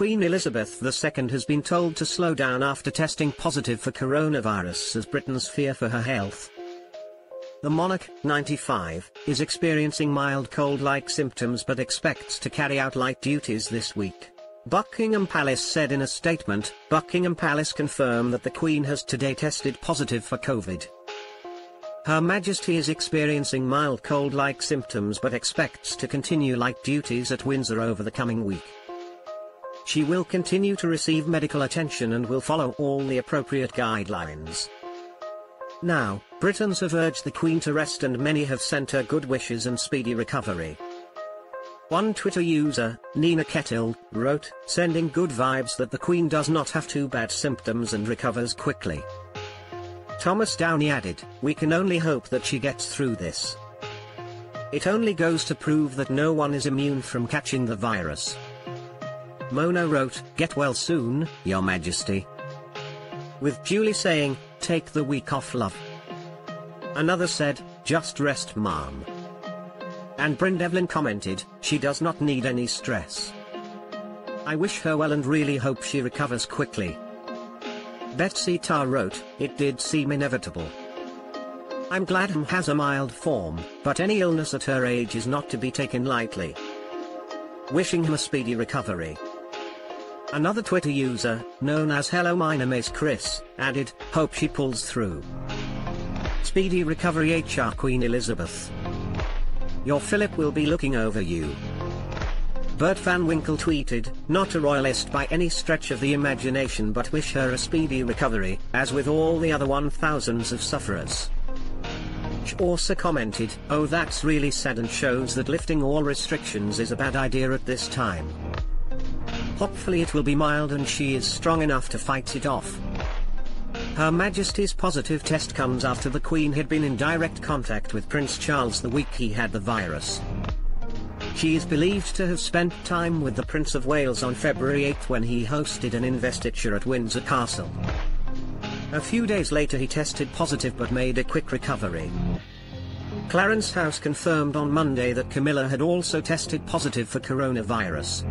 Queen Elizabeth II has been told to slow down after testing positive for coronavirus as Britain's fear for her health. The monarch, 95, is experiencing mild cold-like symptoms but expects to carry out light duties this week. Buckingham Palace said in a statement, Buckingham Palace confirmed that the Queen has today tested positive for COVID. Her Majesty is experiencing mild cold-like symptoms but expects to continue light duties at Windsor over the coming week. She will continue to receive medical attention and will follow all the appropriate guidelines. Now, Britons have urged the Queen to rest and many have sent her good wishes and speedy recovery. One Twitter user, Nina Kettle, wrote, sending good vibes that the Queen does not have too bad symptoms and recovers quickly. Thomas Downey added, we can only hope that she gets through this. It only goes to prove that no one is immune from catching the virus. Mona wrote, get well soon, your majesty. With Julie saying, take the week off love. Another said, just rest mom. And Bryn Devlin commented, she does not need any stress. I wish her well and really hope she recovers quickly. Betsy Tarr wrote, it did seem inevitable. I'm glad Ham has a mild form, but any illness at her age is not to be taken lightly. Wishing him a speedy recovery. Another Twitter user, known as Hello My name is Chris, added, hope she pulls through. Speedy recovery HR Queen Elizabeth. Your Philip will be looking over you. Bert Van Winkle tweeted, not a royalist by any stretch of the imagination but wish her a speedy recovery, as with all the other one thousands of sufferers. also commented, oh that's really sad and shows that lifting all restrictions is a bad idea at this time. Hopefully it will be mild and she is strong enough to fight it off. Her Majesty's positive test comes after the Queen had been in direct contact with Prince Charles the week he had the virus. She is believed to have spent time with the Prince of Wales on February 8 when he hosted an investiture at Windsor Castle. A few days later he tested positive but made a quick recovery. Clarence House confirmed on Monday that Camilla had also tested positive for coronavirus.